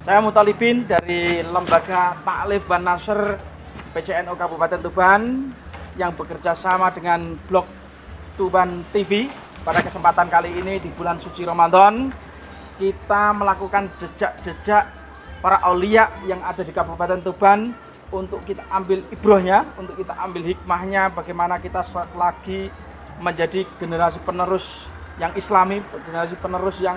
Saya Mutalibin dari Lembaga Taklif Ban Nasr PCNO Kabupaten Tuban yang bekerja sama dengan blog Tuban TV. Pada kesempatan kali ini di bulan suci Ramadan kita melakukan jejak-jejak para aulia yang ada di Kabupaten Tuban untuk kita ambil ibrohnya, untuk kita ambil hikmahnya bagaimana kita lagi menjadi generasi penerus yang islami, generasi penerus yang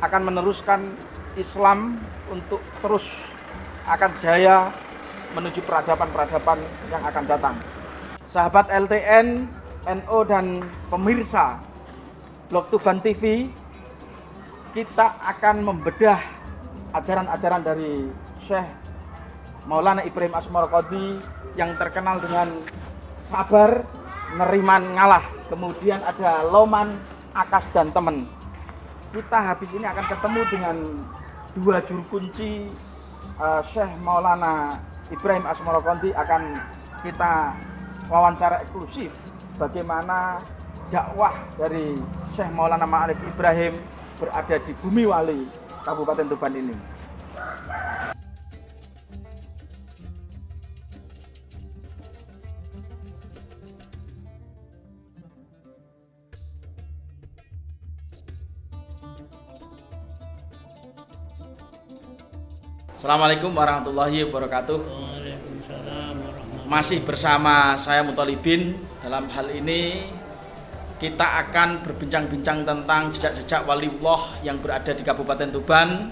akan meneruskan Islam untuk terus akan jaya menuju peradaban-peradaban yang akan datang. Sahabat LTN, NO dan pemirsa Blog Tuban TV, kita akan membedah ajaran-ajaran dari Syekh Maulana Ibrahim Asmarokodi yang terkenal dengan sabar, neriman ngalah. Kemudian ada Loman, Akas dan teman. Kita habis ini akan ketemu dengan dua juru kunci uh, Syekh Maulana Ibrahim Asmarokonti akan kita wawancara eksklusif bagaimana dakwah dari Syekh Maulana Ma'arif Ibrahim berada di Bumi Wali Kabupaten Tuban ini. Assalamualaikum warahmatullahi wabarakatuh. Masih bersama saya Mutolibin. Dalam hal ini kita akan berbincang-bincang tentang jejak-jejak waliullah yang berada di Kabupaten Tuban,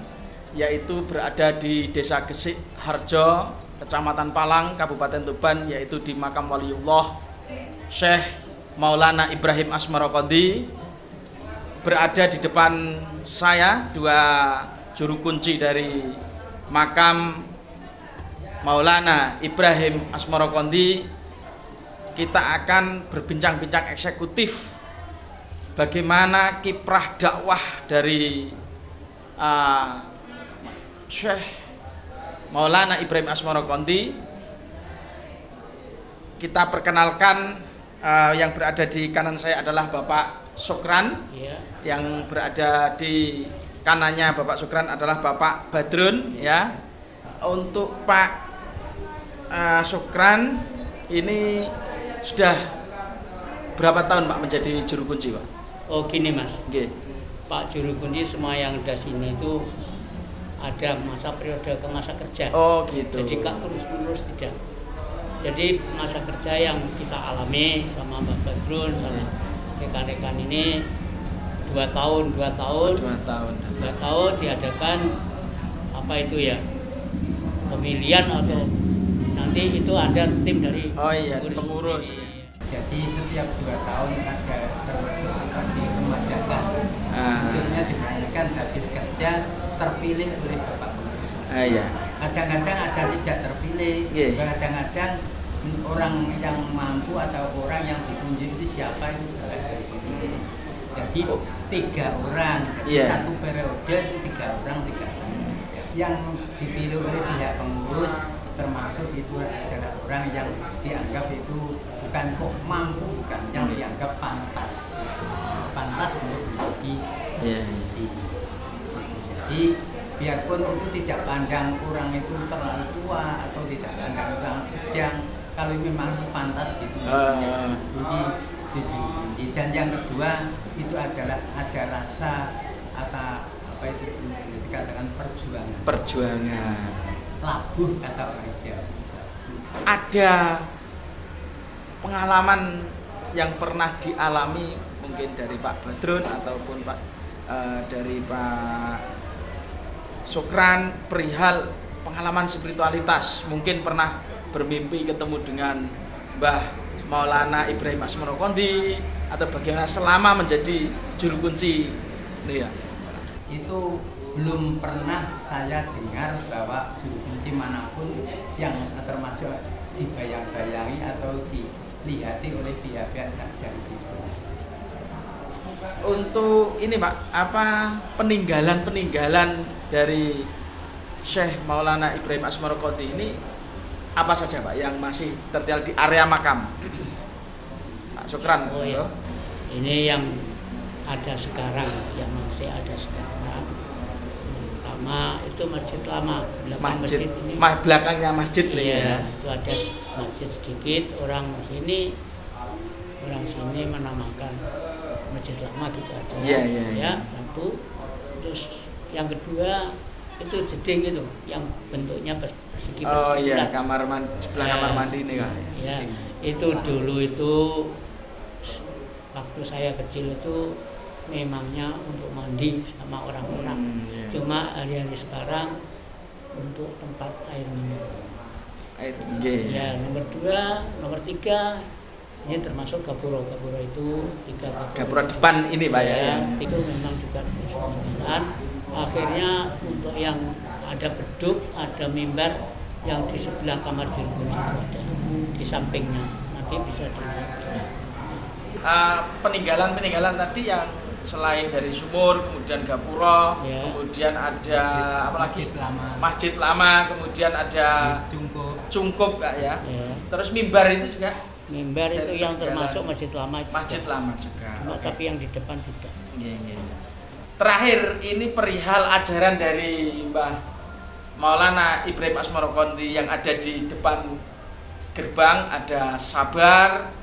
yaitu berada di Desa Gesik Harjo, Kecamatan Palang, Kabupaten Tuban, yaitu di makam waliullah Syekh Maulana Ibrahim Asmarokodi. Berada di depan saya dua juru kunci dari makam Maulana Ibrahim Asmarokondi kita akan berbincang-bincang eksekutif bagaimana kiprah dakwah dari uh, Syekh Maulana Ibrahim Asmarokondi kita perkenalkan uh, yang berada di kanan saya adalah Bapak Sokran yeah. yang berada di kanannya Bapak Sukran adalah Bapak Badrun ya. Untuk Pak uh, Sukran ini sudah berapa tahun Pak menjadi juru kunci Pak? Oh gini Mas. Okay. Pak juru kunci semua yang ada sini itu ada masa periode ke masa kerja. Oh gitu. Jadi kak terus menerus tidak. Jadi masa kerja yang kita alami sama Mbak Badrun sama rekan-rekan ini dua tahun dua tahun dua tahun dua tahun diadakan apa itu ya pemilihan atau nanti itu ada tim dari oh iya pengurus, pengurus. jadi setiap dua tahun ada termasuk apa di pemajakan ah. hasilnya habis kerja terpilih oleh bapak pengurus ah, iya. kadang-kadang ada tidak terpilih yeah. kadang-kadang orang yang mampu atau orang yang ditunjuk itu siapa itu jadi oh. tiga orang jadi yeah. satu periode itu tiga orang tiga orang yang dipilih oleh pihak pengurus termasuk itu adalah orang yang dianggap itu bukan kok mampu bukan yang hmm. dianggap pantas pantas untuk menjadi yeah. jadi biarpun itu tidak pandang orang itu terlalu tua atau tidak pandang orang sedang kalau memang pantas gitu uh. jadi kunci dan yang kedua itu adalah ada rasa atau apa itu dikatakan perjuangan. Perjuangan. Labuh kata orang Jawa. Ada pengalaman yang pernah dialami mungkin dari Pak Badrun ataupun Pak uh, dari Pak Sukran perihal pengalaman spiritualitas. Mungkin pernah bermimpi ketemu dengan Mbah Maulana Ibrahim Asmarokondi atau bagaimana selama menjadi juru kunci ini ya? Itu belum pernah saya dengar bahwa juru kunci mana pun yang termasuk dibayang-bayangi atau dilihati oleh pihak-pihak dari situ. Untuk ini Pak apa peninggalan-peninggalan dari Syekh Maulana Ibrahim Asmarokondi ini apa saja Pak yang masih tertinggal di area makam? Pak Sukran. Oh ya. Ini yang ada sekarang, yang masih ada sekarang. Pertama lama itu masjid lama belakang masjid, masjid ini mah belakangnya masjid iya ya. itu ada masjid sedikit orang sini orang sini menamakan masjid lama gitu aja iya iya ya, ya satu terus yang kedua itu jeding itu yang bentuknya persegi oh iya kamar mandi sebelah ya, kamar mandi ini kan ya, itu dulu itu waktu saya kecil itu memangnya untuk mandi sama orang-orang. Hmm, yeah. Cuma hari-hari sekarang untuk tempat air minum. Air yeah. Ya nomor dua, nomor tiga ini termasuk gapura gapura itu tiga gapura, gapura depan ini pak ya, ya itu memang juga peninggalan akhirnya untuk yang ada beduk ada mimbar yang di sebelah kamar jirgun itu ada di sampingnya nanti bisa dilihat uh, peninggalan-peninggalan tadi yang selain dari sumur, kemudian gapura, yeah. kemudian ada apa lagi? Masjid lama. Masjid lama, kemudian ada cungkup. Cungkup Kak ya. Yeah. Terus mimbar itu juga Mimbar itu yang termasuk masjid lama juga. Masjid lama juga. okay. tapi yang di depan tidak. Yeah, yeah. Terakhir ini perihal ajaran dari Mbah Maulana Ibrahim Asmarokondi yang ada di depan gerbang. Ada sabar,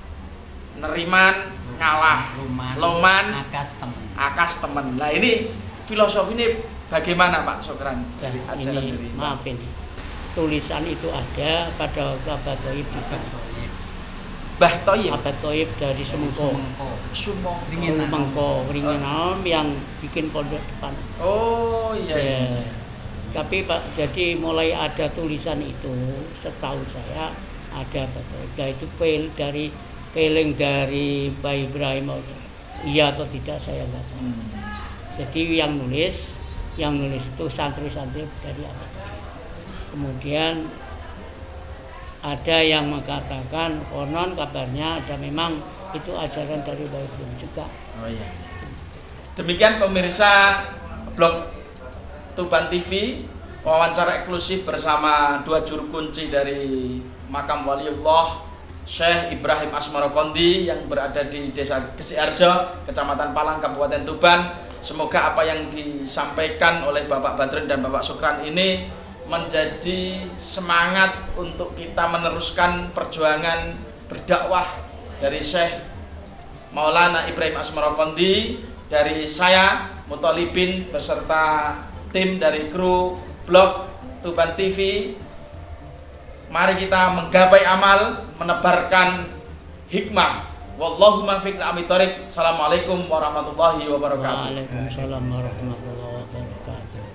neriman ngalah loman, loman akas temen akas temen nah ini filosofi ini bagaimana Pak? Sokran dari nah, ajaran ini, dari maaf ini. Tulisan itu ada pada Toib di Bah Toib Abad Toib dari Sumengko Sumengko Sumengko Ringenom yang bikin pondok depan oh iya, ya. iya. tapi Pak jadi mulai ada tulisan itu setahu saya ada Abad Toib itu fail dari keling dari Pak Ibrahim iya atau tidak saya nggak tahu. Hmm. Jadi yang nulis, yang nulis itu santri-santri dari atas. Kemudian ada yang mengatakan konon kabarnya ada memang itu ajaran dari Ibrahim juga. Oh iya. Demikian pemirsa blog Tuban TV wawancara eksklusif bersama dua juru kunci dari makam Waliullah Syekh Ibrahim Asmarokondi yang berada di Desa Kesiarjo, Kecamatan Palang, Kabupaten Tuban. Semoga apa yang disampaikan oleh Bapak Badrun dan Bapak Sukran ini menjadi semangat untuk kita meneruskan perjuangan berdakwah dari Syekh Maulana Ibrahim Asmarokondi dari saya Mutolibin beserta tim dari kru blog Tuban TV Mari kita menggapai amal, menebarkan hikmah. Wallahu muwaffiq li Assalamualaikum warahmatullahi wabarakatuh. Waalaikumsalam warahmatullahi wabarakatuh.